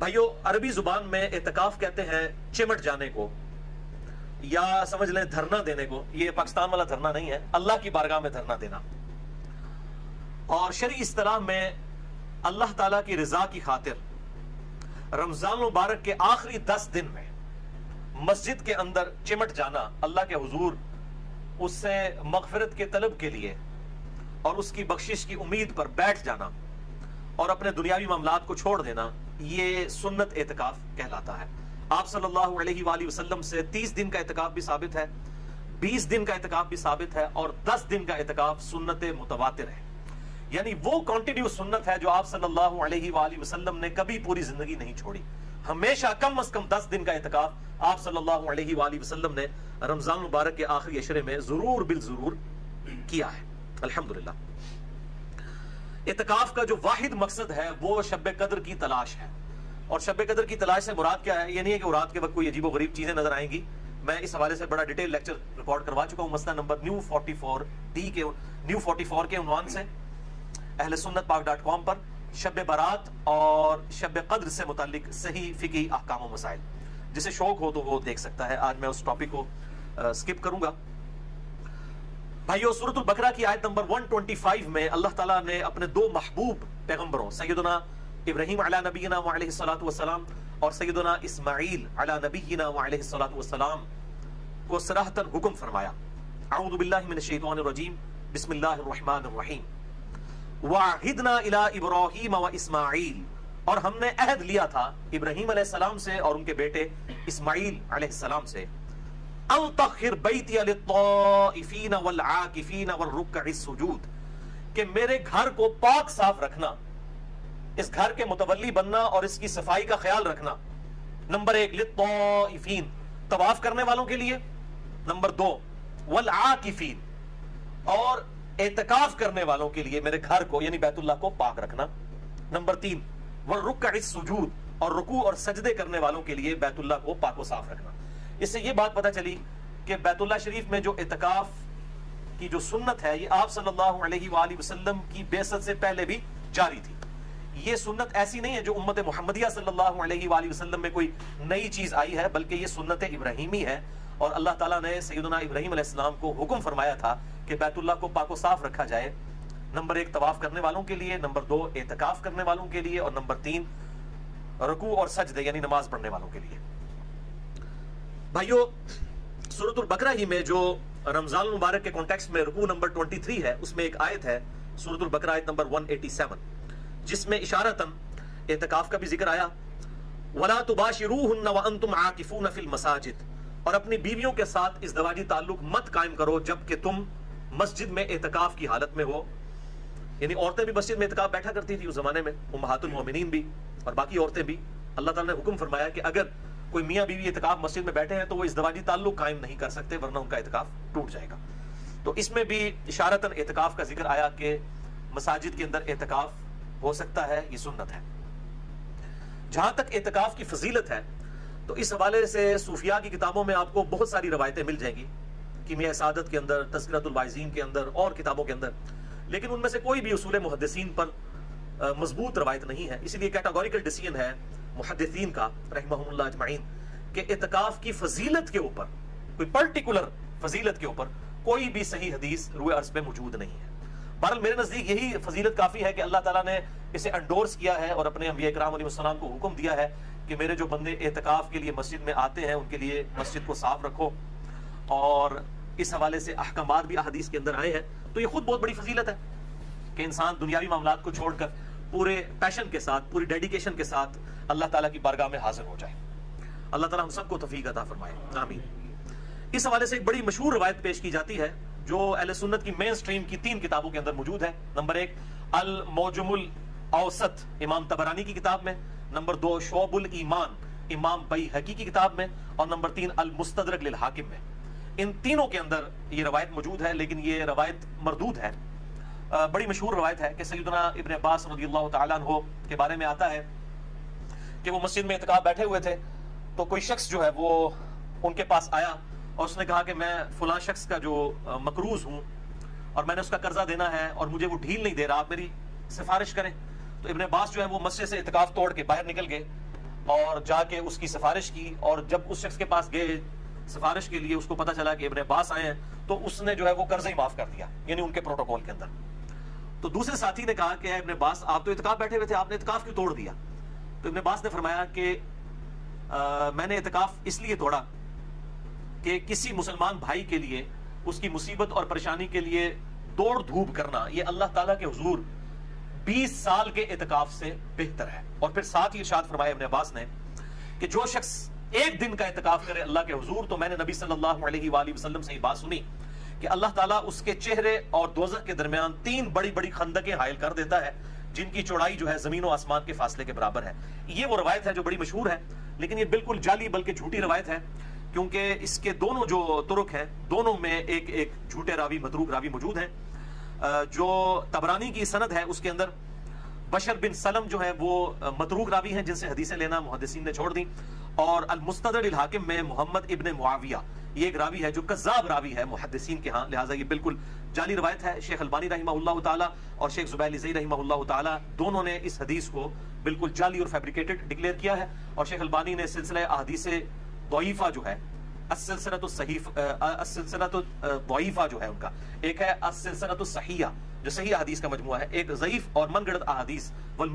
भाइयों, अरबी ज़ुबान में एतकाफ कहते हैं चिमट जाने को, या समझ लें धरना देने को। ये पाकिस्तान वाला धरना नहीं है, अल्लाह की बारगाह में धरना देना। और शरी इस्तलाह में अल्लाह ताला की रजा की खातिर, रमज़ान मुबारक के आखिरी दस दिन में मस्जिद के अंदर चिमट जाना, अल्लाह के हुजूर उससे मगफरत के तलब के लिए और उसकी बख्शिश की उम्मीद पर बैठ जाना और अपने दुनियावी मामलात को छोड़ देना ये सुन्नत एतकाफ कहलाता है। आप सल्लल्लाहु अलैहि वसल्लम से 30 दिन का एतकाफ भी साबित है 20 दिन का एतकाफ भी साबित है और 10 दिन का एतकाफ सुन्नत मुतवातिर है। यानी वो कॉन्टिन्यू सुन्नत है जो आप सल्लल्लाहु अलैहि वसल्लम ने कभी पूरी ज़िंदगी नहीं छोड़ी। हमेशा कम अज कम 10 दिन का एतकाफ आप सल्लल्लाहु अलैहि वसल्लम ने रमज़ान मुबारक के आखिरी अशरे में ज़रूर बिल ज़रूर किया है। अल्हम्दुलिल्लाह। इतकाफ का जो वाहिद मकसद है, वो शब कदर की तलाश है। और शब कदर की तलाश से मुराद क्या है? ये नहीं है कि रात के वक्त कोई अजीब गरीब चीज़ें नज़र आएँगी। मैं इस हवाले से बड़ा डिटेल लेक्चर रिकॉर्ड करवा चुका हूँ, मसला नंबर न्यू 44 डी के, न्यू 44 के उनवान से अहल सुन्नत पाक डॉट कॉम पर शब बारात और शब कद्र से मुतालिक सही फिकी अहकाम मसाइल। जिसे शौक हो तो वो देख सकता है। आज मैं उस टॉपिक को स्किप करूँगा। भाइयों सूरतुल बकरा की आयत नंबर 125 में अल्लाह ताला ने अपने दो महबूब पैगंबरों, सैयदना इब्राहिम अला नबीना वसलाम और सैयदना इस्माइल अला नबीना वसलाम को सराहतन हुक्म फरमाया। अऊज़ु बिल्लाहि मिनश शैतानिर रजीम। बिस्मिल्लाहिर रहमानिर रहीम। वाहिदना इला इब्राहिम व इस्माइल। और हमने अहद लिया था इब्राहिम अलैहिस्सलाम से और उनके बेटे इस्माइल अलैहिस्सलाम से। कि मेरे घर को पाक साफ़ रखना इस घर के मुतवली बनना और इसकी सफ़ाई का ख्याल रखना नंबर एक लिफीन तवाफ करने वालों के लिए नंबर दो वल आकिफीन और एतकाफ करने वालों के लिए मेरे घर को यानी बैतुल्ला को पाक रखना नंबर तीन वल रुक सुजूद और रुकू और सजदे करने वालों के लिए बैतुल्ला को पाको साफ़ रखना इससे ये बात पता चली कि बैतुल्ला शरीफ में जो इतकाफ की जो सुन्नत है, ये आप सल्लल्लाहु अलैहि वसल्लम की बेसत से पहले भी जारी थी। ये सुन्नत ऐसी नहीं है जो उम्मत मोहम्मदिया सल्लल्लाहु अलैहि वसल्लम में कोई नई चीज़ आई है, बल्कि ये सुन्नत इब्राहिमी है। और अल्लाह ताला ने सैयदना इब्राहिम को हुक्म फरमाया था कि बैतुल्ला को पाको साफ़ रखा जाए। नंबर एक, तवाफ करने वालों के लिए। नंबर दो एतकाफ करने वालों के लिए। और नंबर तीन, रकू और सजदे, यानी नमाज़ पढ़ने वालों के लिए। भाइयों सूरतुल बकरा ही में जो रमज़ान मुबारक के कॉन्टेक्स्ट में रुकू नंबर 23 है, उसमें एक आयत है सूरतुल बकरा आयत नंबर 187 जिसमें इशारतन, एतकाफ का भी ज़िक्र आया, वला तुबाशिरूहुन्न व अंतुम आकिफून फिल मसाजिद और अपनी बीवियों के साथ इस दवाजी ताल्लुक मत कायम करो जबकि तुम मस्जिद में एतकाफ की हालत में हो। यानी औरतें भी मस्जिद में एतकाफ बैठा करती थी उस जमाने में, उम्महातुल मोमिनीन भी, और बाकी औरतें भी। अल्लाह ताला ने हुक्म फरमाया कि अगर कोई मियाँ बीवी इतकाफ मस्जिद में बैठे हैं तो वो इस दवाजी ताल्लुक कायम नहीं कर सकते, वरना उनका इतकाफ टूट जाएगा। तो इसमें भी इशारतन एतकाफ का ज़िक्र आया कि मसाजिद के अंदर एतकाफ हो सकता है, ये सुन्नत है। जहाँ तक एतकाफ की फजीलत है तो इस हवाले से सूफिया की किताबों में आपको बहुत सारी रवायतें मिल जाएँगी किमिया सादत के अंदर तस्करतुलवाजीन के अंदर और किताबों के अंदर। लेकिन उनमें से कोई भी उसूल मुहदसिन पर मज़बूत रवायत नहीं है। इसलिए कैटागोरिकल डिसीज़न है मुहदसिन का अजमाइन, के इतकाफ की फजीलत के ऊपर, कोई पर्टिकुलर फजीलत के ऊपर कोई भी सही हदीस रुए अर्ज़ पे मौजूद नहीं है। बहरल मेरे नज़दीक यही फजीलत काफ़ी है कि अल्लाह ताला ने इसे अंडोर्स किया है और अपने अम्बिया कराम को हुक्म दिया है कि मेरे जो बंदे एतकाफ के लिए मस्जिद में आते हैं, उनके लिए मस्जिद को साफ़ रखो। और इस हवाले से अहकाम भी अहदीस के अंदर आए हैं। तो ये खुद बहुत बड़ी फजीलत है कि इंसान दुनियावी मामला को छोड़कर पूरे पैशन के साथ, पूरी डेडिकेशन के साथ अल्लाह ताला की बारगाह में हाजिर हो जाए। अल्लाह ताला हम सबको तफीक अता फरमाए। आमीन। इस हवाले से एक बड़ी मशहूर रवायत पेश की जाती है, जो अहल सुन्नत की मेन स्ट्रीम की तीन किताबों के अंदर मौजूद है। नंबर एक अल मौजमुल औसत, इमाम तबरानी की किताब में। नंबर दो, शोबुल ईमान, इमाम बई हकी की किताब में। और नंबर तीन अल मुस्तदरक लिल हाकिम में। इन तीनों के अंदर ये रवायत मौजूद है, लेकिन ये रवायत मरदूद है। बड़ी मशहूर रवायत है कि सैदना इबन अब्बास रदी के बारे में आता है कि वो मस्जिद में इतकाब बैठे हुए थे तो कोई शख्स जो है वो उनके पास आया और उसने कहा कि मैं फुला शख्स का जो मकरूज हूँ और मैंने उसका कर्जा देना है और मुझे वो ढील नहीं दे रहा, आप मेरी सिफारिश करें। तो इबन अब्बास जो है वो मस्जिद से इतकाफ तोड़ के बाहर निकल गए और जाके उसकी सिफारिश की और जब उस शख्स के पास गए सिफारिश के लिए, उसको पता चला कि इब्ने अब्बास आए हैं तो उसने जो है वो कर्ज ही माफ़ कर दिया, यानी उनके प्रोटोकॉल के अंदर। तो दूसरे साथी ने कहा कि इब्ने अब्बास, आप तो इतकाफ बैठे हुए थे, आपने इतकाफ क्यों तोड़ दिया? तो इब्ने अब्बास ने फरमाया कि मैंने इतकाफ इसलिए तोड़ा कि किसी मुसलमान भाई के लिए, उसकी मुसीबत और परेशानी के लिए दौड़ धूप करना, ये अल्लाह ताला के हुजूर 20 साल के इतकाफ से बेहतर है। और फिर साथ ही इरशाद फरमाया इब्ने अब्बास ने कि, जो शख्स एक दिन का इतकाफ करे अल्लाह के हुजूर तो मैंने नबी सल्लल्लाहु अलैहि वसल्लम से ये बात सुनी। कि अल्लाह ताला उसके चेहरे और दोजख के दरमियान तीन बड़ी बड़ी खंदकें हायल कर देता है, जिनकी चौड़ाई जो है ज़मीन और आसमान के फासले के बराबर है। ये वो रवायत है जो बड़ी मशहूर है, लेकिन ये बिल्कुल जाली बल्कि झूठी रवायत है, क्योंकि इसके दोनों जो तुरुक हैं, दोनों में एक एक झूठे रावी, मदरूक रावी मौजूद हैं। जो तबरानी की सनद है उसके अंदर, बशर बिन सलम जो है वो मतरूक रावी हैं, जिनसे हदीसें लेना मुहदसिन ने छोड़ दी, और अल मुस्तदर हाकिम में मोहम्मद इब्न मुआविया। ये एक रावी है, जो कज्जाब रावी है मुहदसिन के हाँ लिहाजा ये बिल्कुल जाली रवायत है। शेख अलबानी रही और शेख जुबैल रही दोनों ने इस हदीस को बिल्कुल जाली और फैब्रिकेटेड डिक्लेयर किया है और शेख अलबानी ने सिलसिला अहदीस दोईफा जो है जो है उनका, एक है जो सही का मजमुआ है, एक ज़यीफ और मनगढ़ अहदीस, वल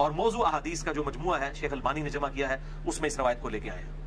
और मौजू अहदीस का जो मजमुआ है, शेख अलबानी ने जमा किया है, उसमें इस रवायत को लेके आए हैं।